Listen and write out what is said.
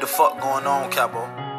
the fuck going on, Capo?